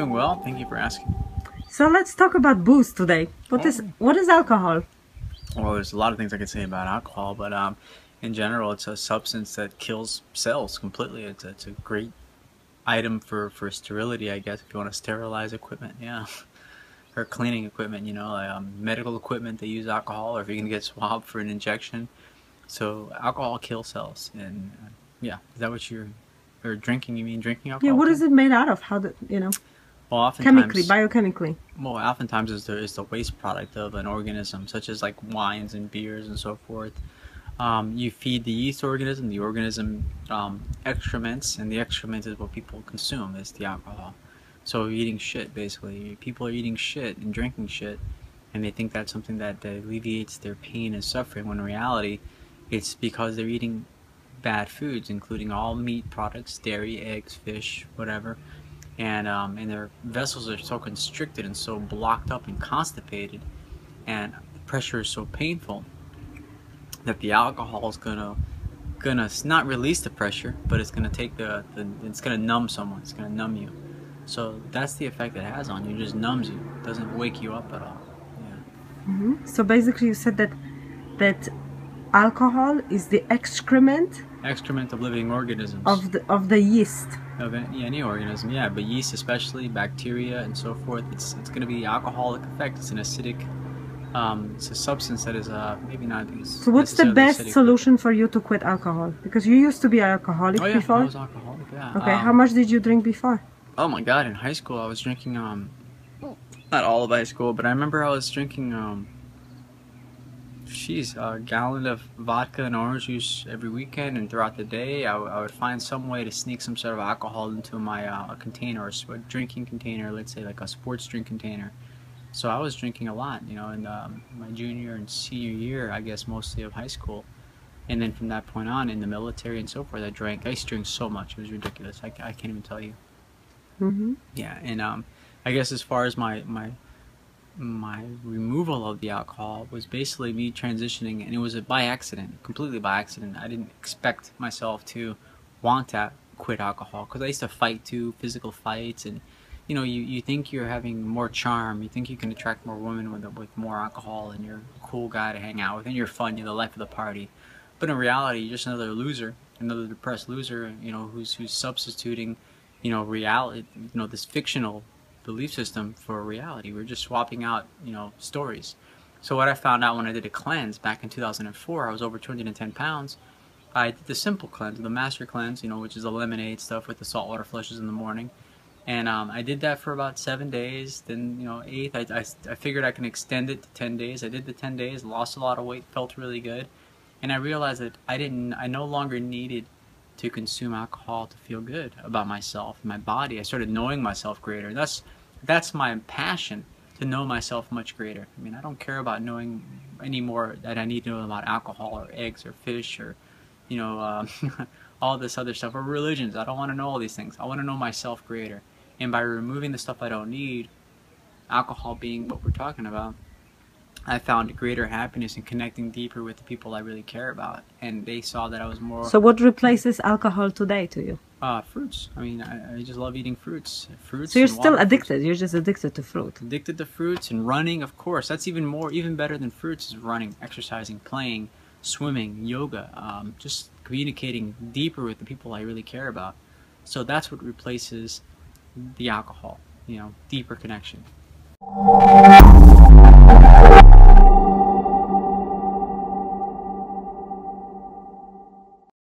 doing well. Thank you for asking. So let's talk about booze today. What is what is alcohol? Well, there's a lot of things I could say about alcohol, but um, in general, it's a substance that kills cells completely. It's, it's a great item for, for sterility, I guess, if you want to sterilize equipment, yeah. or cleaning equipment, you know, like, um, medical equipment, they use alcohol, or if you're going to get swabbed for an injection. So alcohol kills cells, and uh, yeah, is that what you're, or drinking, you mean drinking alcohol? Yeah, what is it made out of? How do you know? Well, oftentimes, Chemically, biochemically. well, oftentimes is the, is the waste product of an organism, such as like wines and beers and so forth. Um, you feed the yeast organism, the organism um, excrements, and the excrement is what people consume, is the alcohol. So you're eating shit, basically. People are eating shit and drinking shit, and they think that's something that alleviates their pain and suffering, when in reality, it's because they're eating bad foods, including all meat products, dairy, eggs, fish, whatever, and um, and their vessels are so constricted and so blocked up and constipated, and the pressure is so painful that the alcohol is gonna gonna not release the pressure, but it's gonna take the, the it's gonna numb someone. It's gonna numb you. So that's the effect it has on you. It just numbs you. It doesn't wake you up at all. Yeah. So basically, you said that that alcohol is the excrement Excrement of living organisms. of the of the yeast. Of any, any organism, yeah, but yeast especially, bacteria and so forth. It's it's going to be the alcoholic effect. It's an acidic. Um, it's a substance that is uh, maybe not. So what's the best acidic. solution for you to quit alcohol? Because you used to be alcoholic Oh yeah, before. I was alcoholic. Yeah. okay, Um, how much did you drink before? Oh my god! In high school, I was drinking um, not all of high school, but I remember I was drinking um. Jeez, a gallon of vodka and orange juice every weekend, and throughout the day, I, w- I would find some way to sneak some sort of alcohol into my uh, container, or a drinking container, let's say like a sports drink container. So I was drinking a lot, you know, in um, my junior and senior year, I guess, mostly of high school. And then from that point on, in the military and so forth, I drank. I used to drink so much; it was ridiculous. I can't even tell you. hmm Yeah, and um, I guess as far as my my my removal of the alcohol was basically me transitioning, and it was a by accident, completely by accident. I didn't expect myself to want to quit alcohol because I used to fight too, physical fights, and you know, you, you think you're having more charm, you think you can attract more women with with more alcohol, and you're a cool guy to hang out with, and you're fun, you're the life of the party. But in reality, you're just another loser, another depressed loser, you know, who's who's substituting, you know, reality, you know, this fictional belief system for reality. We're just swapping out, you know, stories. So what I found out when I did a cleanse back in 2004, I was over 210 pounds. I did the simple cleanse, the master cleanse, you know, which is the lemonade stuff with the saltwater flushes in the morning. And um, I did that for about seven days. Then, you know, eighth, I, I, I figured I can extend it to 10 days. I did the 10 days, lost a lot of weight, felt really good. And I realized that I didn't, I no longer needed to consume alcohol to feel good about myself my body. I started knowing myself greater. And That's that's my passion to know myself much greater. I mean, I don't care about knowing any more that I need to know about alcohol or eggs or fish or you know um, all this other stuff or religions. I don't want to know all these things. I want to know myself greater. And by removing the stuff I don't need, alcohol being what we're talking about, I found greater happiness in connecting deeper with the people I really care about. And they saw that I was more So what replaces alcohol today to you? Uh, fruits. I mean, I, I just love eating fruits. Fruits. So you're still water fruits. addicted. You're just addicted to fruit. Addicted to fruits and running, of course. That's even more, even better than fruits is running, exercising, playing, swimming, yoga, um, just communicating deeper with the people I really care about. So that's what replaces the alcohol, you know, deeper connection.